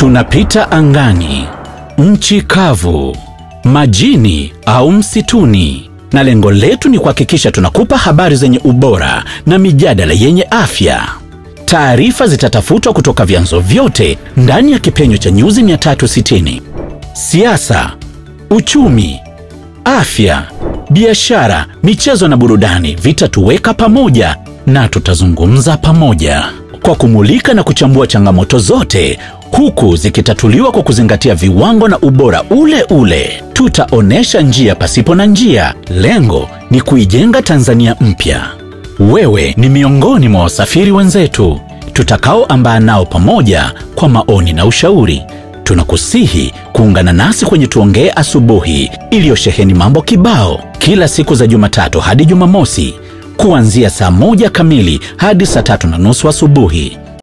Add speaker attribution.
Speaker 1: Tunapita angani, nchi kavu, majini au msituni, na lengo letu ni kuhakikisha tunakupa habari zenye ubora na mijadala yenye afya. Taarifa zitatafutwa kutoka vyanzo vyote ndani ya kipenyo cha nyuzi 360: siasa, uchumi, afya, biashara, michezo na burudani vitatuweka pamoja na tutazungumza pamoja kwa kumulika na kuchambua changamoto zote huku zikitatuliwa kwa kuzingatia viwango na ubora ule ule. Tutaonesha njia pasipo na njia. Lengo ni kuijenga Tanzania mpya. Wewe ni miongoni mwa wasafiri wenzetu tutakaoambaa nao pamoja kwa maoni na ushauri. Tunakusihi kuungana nasi kwenye Tuongee Asubuhi iliyosheheni mambo kibao kila siku za Jumatatu hadi Jumamosi kuanzia saa moja kamili hadi saa tatu na nusu asubuhi.